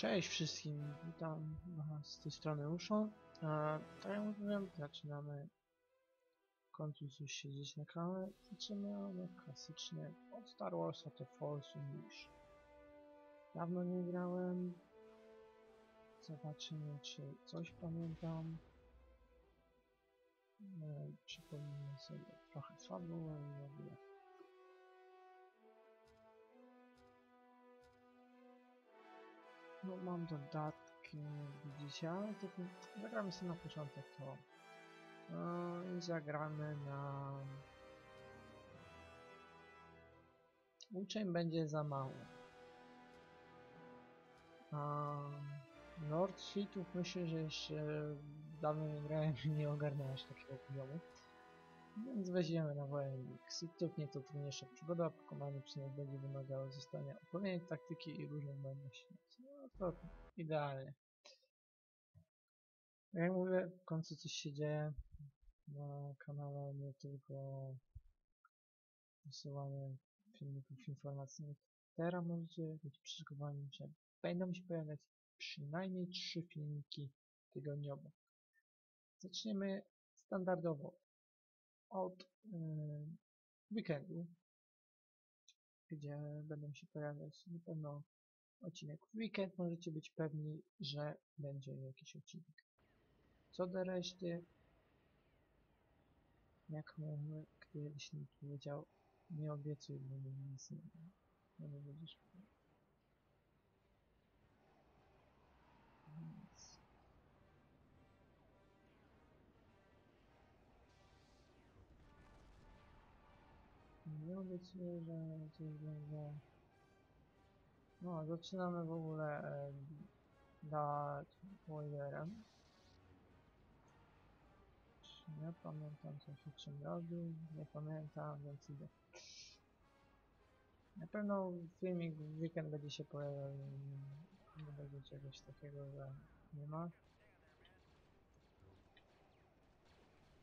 Cześć wszystkim, witam z tej strony Uszo. E, tak jak mówiłem, zaczynamy w końcu coś siedzieć na kanale. Zaczynamy klasycznie od Star Warsa The Force Unleashed. Dawno nie grałem. Zobaczymy, czy coś pamiętam. E, przypomnę sobie trochę fabułę i w ogóle. No mam dodatki, ale to zagramy sobie na początek to. No i zagramy na... Uczeń będzie za mało. A Lord Sheetów myślę, że jeszcze dawno nie grałem i nie ogarnąłeś takiego poziomu. Więc weźmiemy na wojennik. Sitów nie to trudniejsza przygoda, pokonanie przynajmniej będzie wymagało zostania odpowiedniej taktyki i różnych umiejętności. No idealnie. Jak mówię, w końcu coś się dzieje na kanale, nie tylko wysyłanie filmików informacyjnych. Teraz możecie być przygotowani, że będą się pojawiać przynajmniej trzy filmiki tygodniowo. Zaczniemy standardowo od yy, weekendu, gdzie będą się pojawiać na pewno odcinek w weekend. Możecie być pewni, że będzie jakiś odcinek. Co do reszty, jak mówię, kiedyś mi powiedział, nie obiecuj, bo mi nic nie no będziesz Więc... Nie obiecuję, że coś będzie... No, zaczynamy w ogóle e, Darth Vaderem. Nie pamiętam co się czym nie pamiętam, więc idę. Na pewno filmik w weekend będzie się pojawiał nie będzie czegoś takiego, że nie ma.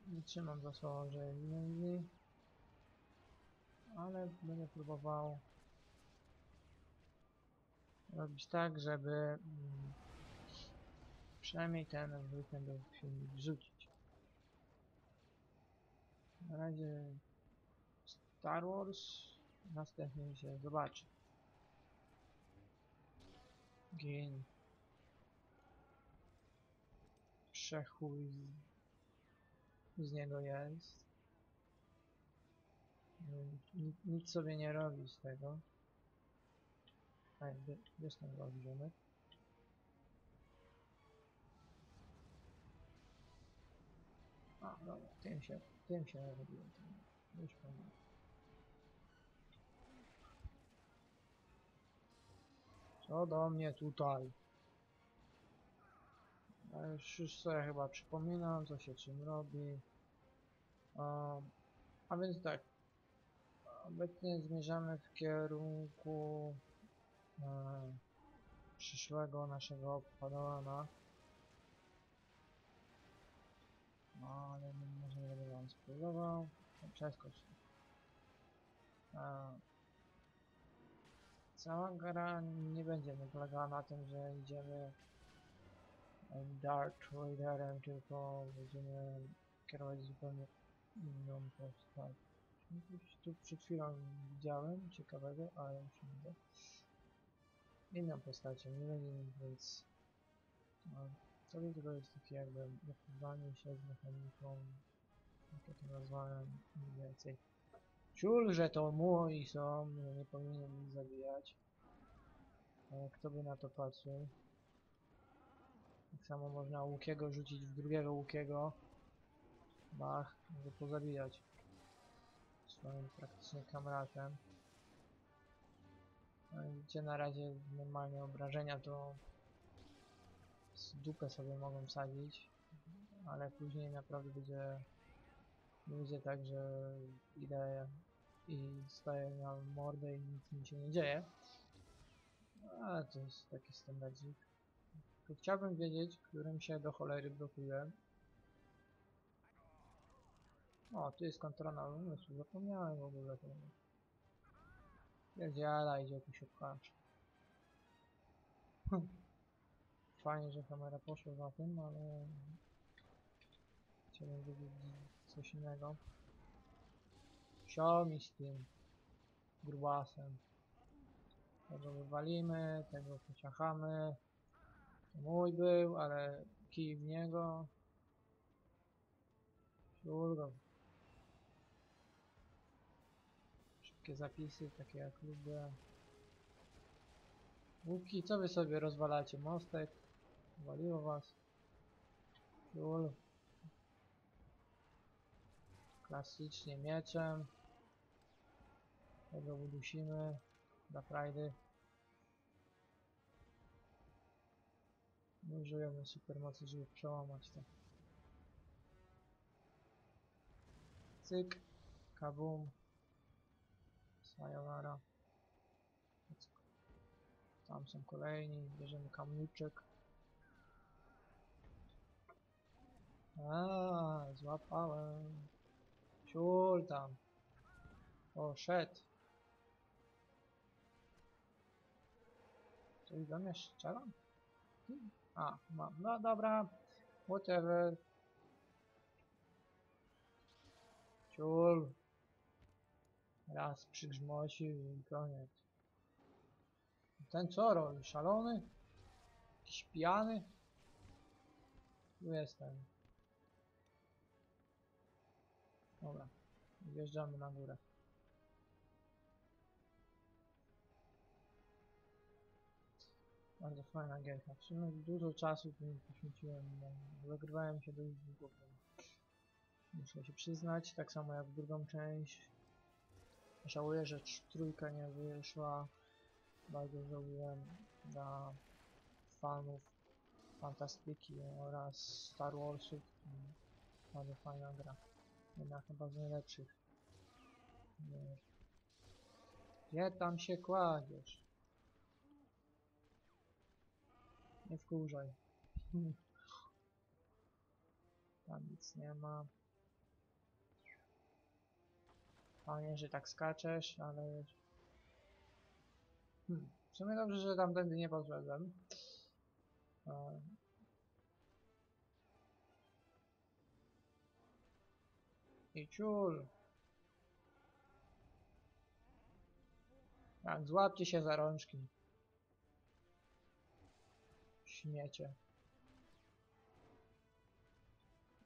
Nie trzymam za słowo, że inny, ale będę próbował robić tak, żeby mm, przynajmniej ten weekendowy filmik wrzucić. Na razie Star Wars, następnie się zobaczy. Gin. Przechuj z, z niego jest. Nic, nic sobie nie robi z tego. A, gdzie, gdzie jest ten rozgrzemek? A, dobra, tym się, tym się robiłem. Już pamiętam. Co do mnie tutaj? Ja już, sobie chyba przypominam, co się czym robi. A, więc tak. Obecnie zmierzamy w kierunku przyszłego naszego padałana. No, ale może nie będę wam spoilował. Przeskocz. E, Cała gra nie będzie polegała na tym, że idziemy Darth Vaderem, tylko będziemy kierować zupełnie inną postać. Tu przed chwilą widziałem ciekawego, ale już nie widzę. Inną postacią, nic, więc no, to tylko jest takie jakby wypływanie się z mechaniką, jak ja to nazwałem, mniej więcej. Ciul, że to moi są, że nie powinienem ich zabijać. Ale kto by na to patrzył? Tak samo można łukiego rzucić w drugiego łukiego. Bach, go pozabijać. Swoim praktycznie kamratem. No widzicie, na razie normalnie obrażenia to z dupę sobie mogą sadzić. Ale później naprawdę będzie będzie tak, że idę i stoję na mordę i nic mi się nie dzieje. Ale to jest taki standardzik. Tylko chciałbym wiedzieć, którym się do cholery blokuje. O, tu jest kontrola umysłu, zapomniałem w ogóle tego. Pierdziela, idzie tu się pchać. Fajnie, że kamera poszła za tym, ale chciałbym wiedzieć coś innego. Sio mi z tym grubasem. Tego wywalimy, tego pociachamy. Mój był, ale kij w niego. Siulgo. Szybkie zapisy, takie jak lubię. Łuki, co wy sobie rozwalacie? Mostek? Waliło was. Ciul. Klasycznie mieczem. Tego udusimy. Dla frajdy. Nie użyjemy supermocy, żeby przełamać to. Cyk. Kabum. Sayonara. Tam są kolejni, bierzemy kamyczek. A, złapałem. Ciul tam. O, szedł. Coś do mnie strzela? A, mam. No dobra. Whatever. Ciul. Raz przygrzmocił i koniec. Ten co robi? Szalony? Jakiś pijany? Tu jestem. Dobra. Wjeżdżamy na górę. Bardzo fajna gierka. W sumie dużo czasu tu poświęciłem. Zagrywałem się dość długo. Muszę się przyznać, tak samo jak w drugą część. Żałuję, że trójka nie wyszła. Bardzo żałuję dla fanów fantastyki oraz Star Warsów. Bardzo fajna gra. Jedna chyba z najlepszych. Nie. Gdzie tam się kładziesz? Nie wkurzaj. Tam nic nie ma. Fajnie, że tak skaczesz, ale... Hmm. W sumie dobrze, że tamtędy nie poszedłem. I ciul. Tak, złapcie się za rączki. Śmiecie.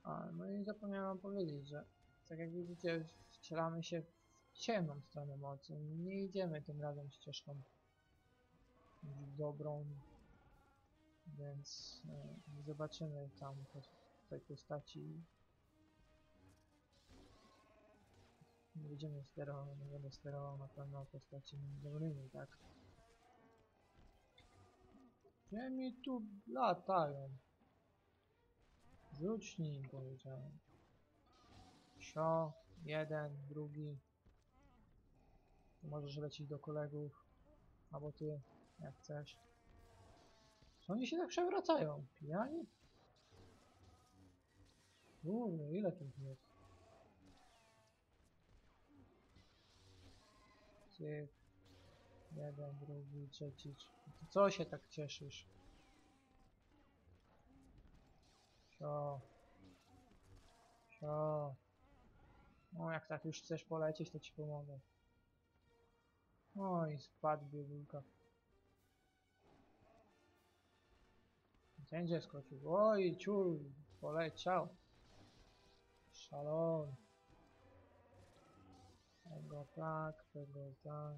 A, no i zapomniałem powiedzieć, że tak jak widzicie, wcielamy się w ciemną stronę mocy. Nie idziemy tym razem ścieżką w dobrą, więc e, zobaczymy tam po tej postaci. Nie będziemy sterował, nie będę sterował na pewno postaci dobrymi, tak? Gdzie mi tu latają? Rzucznij, powiedziałem. Sio, jeden, drugi. Możesz lecieć do kolegów. Albo ty, jak chcesz. Co oni się tak przewracają? Pijani? Kurde, ile tu jest? Cyk. Jeden, drugi, trzeci. To co się tak cieszysz? Sio. Sio. No jak tak już chcesz polecieć, to ci pomogę. Oj, spadł biegunka. Gdzie skoczył? Oj, ciul, poleciał. Szalony. Tego tak, tego tak.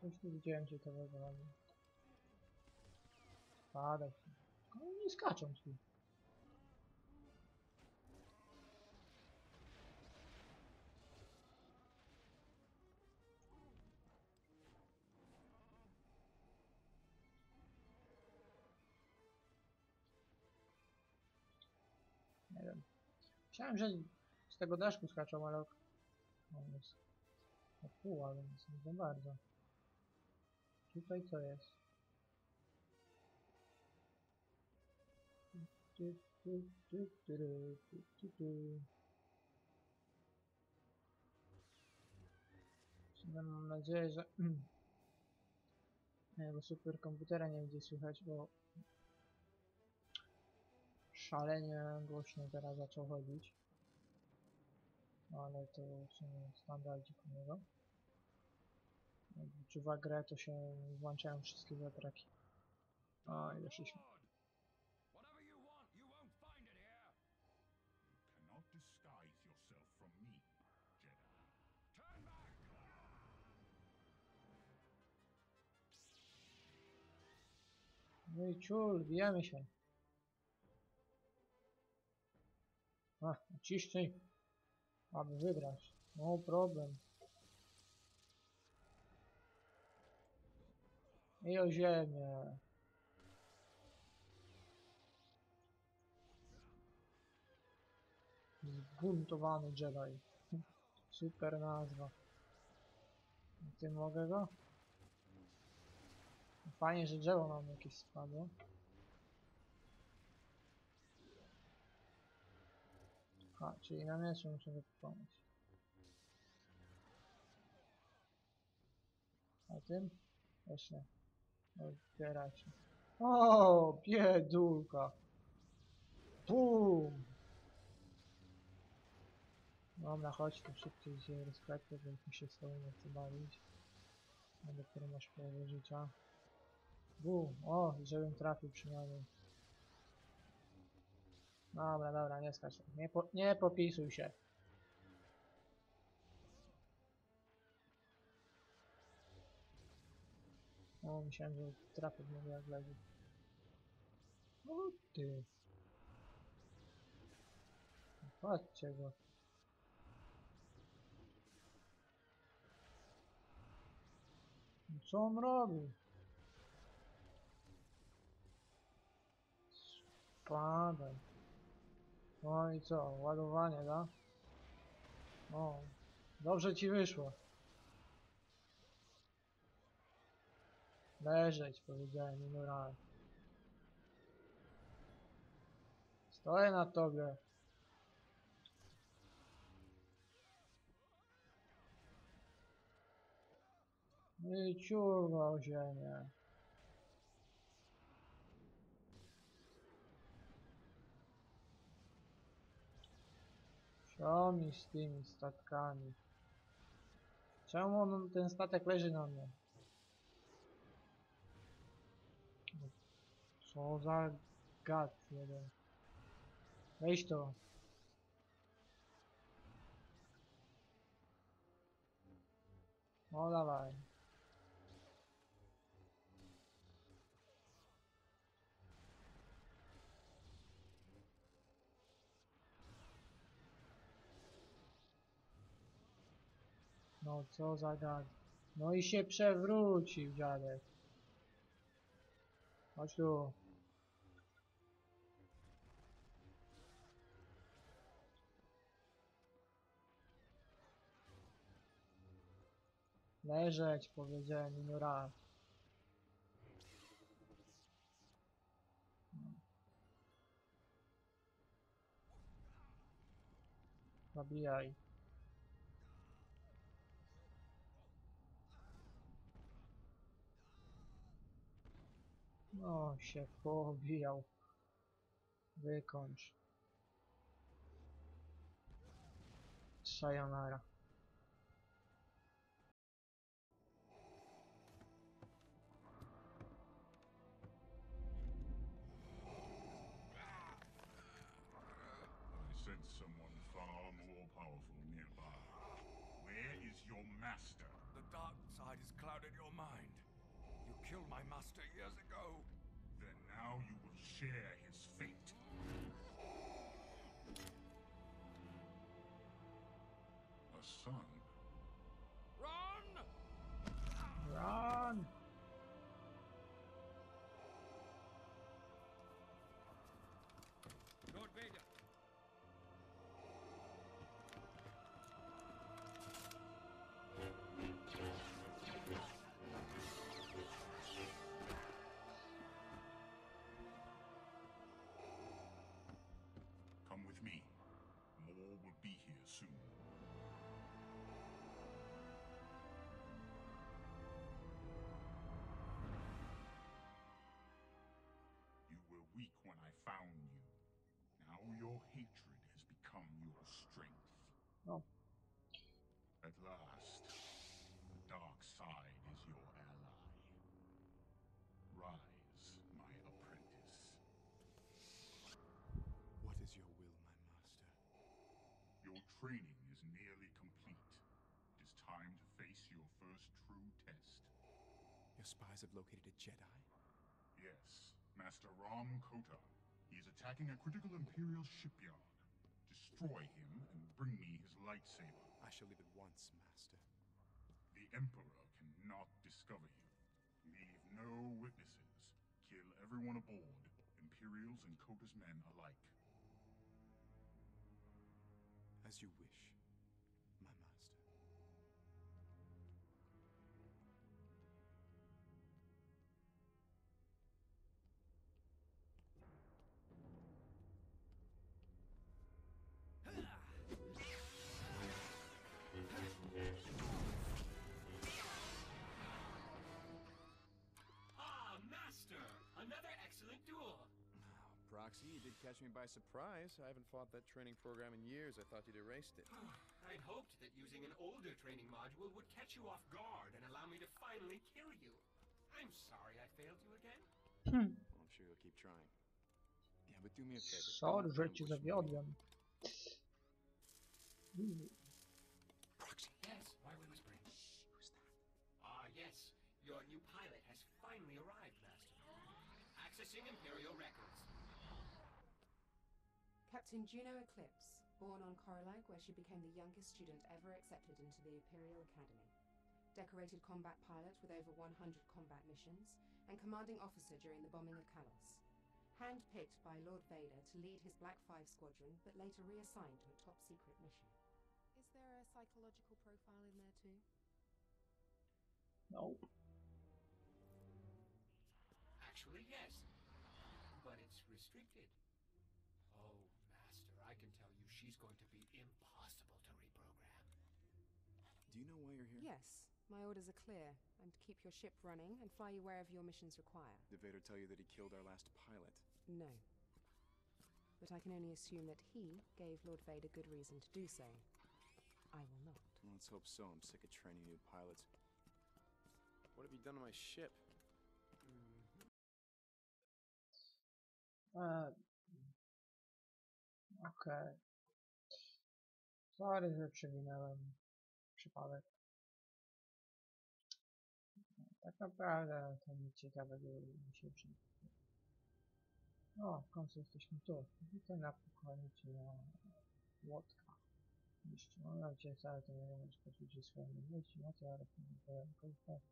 Coś tu widziałem ciekawego, ale... Spadaj. Oni nie skaczą tu. Myślałem, że z tego daszku skaczą, ale... ok- On jest... Na pół, ale nic nie za bardzo. Tutaj co jest? Tu, tu, tu, tu, tu, tu, tu. Mam nadzieję, że mojego superkomputera nie będzie słychać, bo szalenie głośno teraz zaczął chodzić. Ale to w sumie standardzik u niego. Jak wyczuwa grę, to się włączają wszystkie wiatraki. A, i weszliśmy. Disguise yourself from me, Jedi. Turn back! No i ciul, bijemy się. A, ciszej. Aby wygrać. No problem. I o ziemię. Zbuntowany Jedi. Super nazwa. Ty mogę go? Fajnie, że drzewo nam jakieś spadło. A, czyli na mieczu muszę pokonać. A tym? Otwierać się. O, biedulka. Bum! Dobra, chodź tu szybciej się respektuj, bo mi się z tobą nie chce bawić. No dopiero masz połowę życia. Bum! O, żebym trafił przynajmniej. Dobra, dobra, nie skacz. Nie, po, nie popisuj się. O, myślałem, że trafię w jak leży. O ty. Patrzcie go. Co on robi? Spadaj. No i co? Ładowanie, da? O, dobrze ci wyszło. Leżeć, powiedziałem, nie raz. Stoję na tobie. No i ciurwa o ziemię. Co mi z tymi statkami? Czemu on, ten statek leży na mnie? Co za gad jeden. Weź to. No dawaj. No co za gad. No i się przewrócił dziadek. Chodź tu. Leżeć, powiedziałem raz. Zabijaj. No się pobijał. Wykończ. Sayonara. I sense someone far more powerful nearby. Where is your master? The dark side has clouded your mind. Killed my master years ago. Then now you will share me. More will be here soon. You were weak when I found you. Now your hatred has become your strength. No. At last, the dark side is your ally. Rise, my apprentice. What is your will, my master? Your training is nearly complete. It is time to face your first true test. Your spies have located a Jedi? Yes, Master Ram Kota. He is attacking a critical Imperial shipyard. Destroy him and bring me his lightsaber. I shall leave at once, master. The Emperor cannot discover you. Leave no witnesses. Kill everyone aboard, Imperials and Kota's men alike. As you wish, Proxy, you did catch me by surprise. I haven't fought that training program in years. I thought you'd erased it. I'd hoped that using an older training module would catch you off guard and allow me to finally kill you. I'm sorry I failed you again. Well, I'm sure you'll keep trying. Yeah, but do me a favor. Sorry, don't że cię ambush me. zawiodłem. Proxy. Yes, why are we whispering? Who's that? Ah, yes. Your new pilot has finally arrived, Master. Accessing Imperial records. Captain Juno Eclipse, born on Korolag, where she became the youngest student ever accepted into the Imperial Academy. Decorated combat pilot with over 100 combat missions, and commanding officer during the bombing of Kalos. Handpicked by Lord Vader to lead his Black Five squadron, but later reassigned to a top secret mission. Is there a psychological profile in there too? No. Actually, yes. But it's restricted. Oh, Master, I can tell you she's going to be impossible to reprogram. Do you know why you're here? Yes. My orders are clear. I'm to keep your ship running and fly you wherever your missions require. Did Vader tell you that he killed our last pilot? No. But I can only assume that he gave Lord Vader good reason to do so. I will not. Well, let's hope so. I'm sick of training new pilots. What have you done to my ship? E, Okej. Sorry, że przewinąłem przypadek. Tak naprawdę to nic ciekawego się przy... O, w końcu jesteśmy tu. Witaj na pokoju na łotka. Jeszcze mam nadzieję, że to nie wiem, czy poczucie swoje myśli, no to nie wiem, korzystać z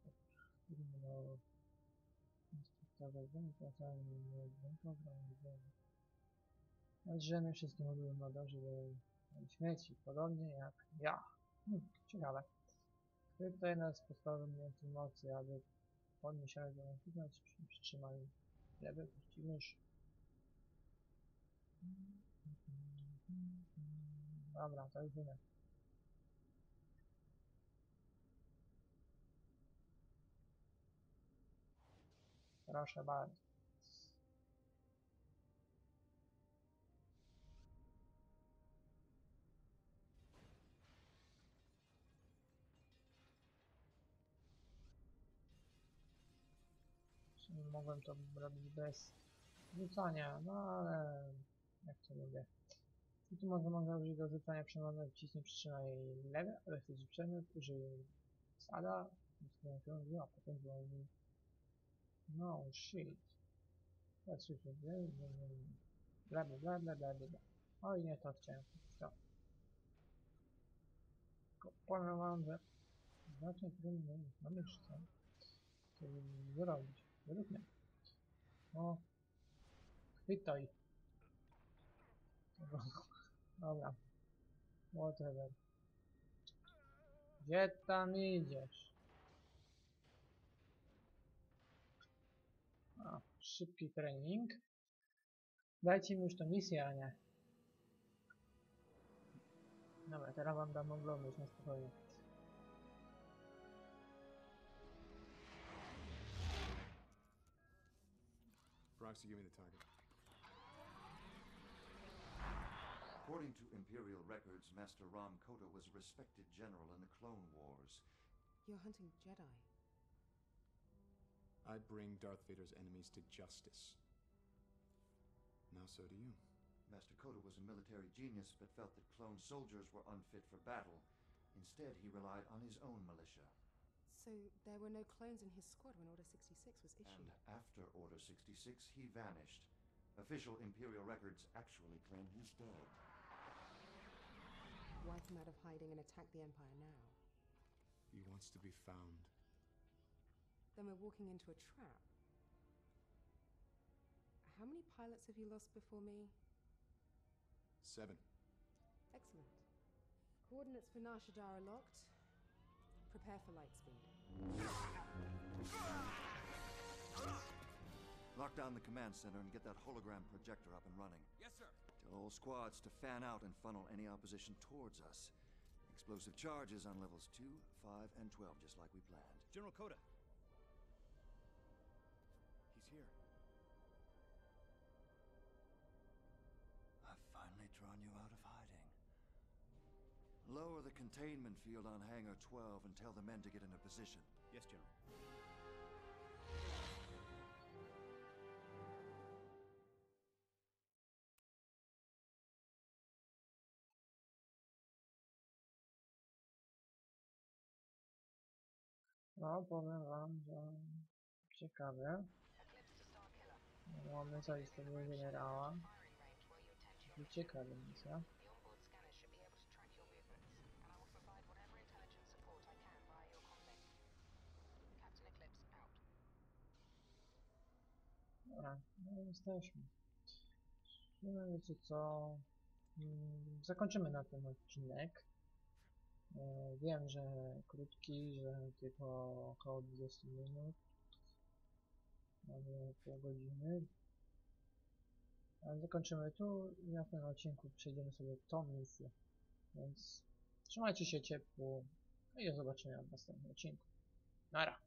zainteresowany mnie program widzenia. Należymy wszystkim modułom modorzy do śmieci, podobnie jak ja. Hmm, ciekawe. To jedna z podstawowych mocy, aby podnieść energię natychmiast przytrzymali lewy, puścił mysz. Dobra, to już wiem. Proszę bardzo. Mogłem to robić bez rzucania, no ale jak to lubię. I tu można, można użyć do rzucania przemiany, wciśnij przytrzymaj lewy, ale chcesz przedmiot, użyj sada, a potem zwolnij no shit. That's it. Bla bla bla bla bla bla bla. Oj nie to chciałem. To. Powiem że znacznie trudniej na myszce to zrobić. Według mnie. No. Chwytaj. Dobra. Whatever. Gdzie tam idziesz? A, szybki trening. Dajcie mi już tą misję, a nie. Dobra, teraz wam dam oglądać na spokojnie. Proxy, give me the target. According to Imperial records, Master Ram Kota was a respected general in the Clone Wars. You're hunting Jedi. I bring Darth Vader's enemies to justice. Now so do you. Master Kota was a military genius, but felt that clone soldiers were unfit for battle. Instead, he relied on his own militia. So there were no clones in his squad when Order 66 was issued. And after Order 66, he vanished. Official Imperial records actually claim he's dead. Wipe him out of hiding and attack the Empire now. He wants to be found. Then we're walking into a trap. How many pilots have you lost before me? Seven. Excellent. Coordinates for Nar Shaddaa are locked. Prepare for light speed. Lock down the command center and get that hologram projector up and running. Yes, sir. Tell all squads to fan out and funnel any opposition towards us. Explosive charges on levels 2, 5, and 12, just like we planned. General Coda. Lower the containment field on Hangar 12 and tell the men to get into position. Yes, General. No, powiem wam, że ciekawe. Mamy zaistnienie generała. I ciekawe misja. No jesteśmy. No wiecie co? Mm, Zakończymy na ten odcinek. E, Wiem, że krótki, że tylko około 20 minut. Mamy pół godziny. Ale zakończymy tu i na tym odcinku przejdziemy sobie tą misję. Więc trzymajcie się ciepło i do zobaczenia w następnym odcinku. Nara!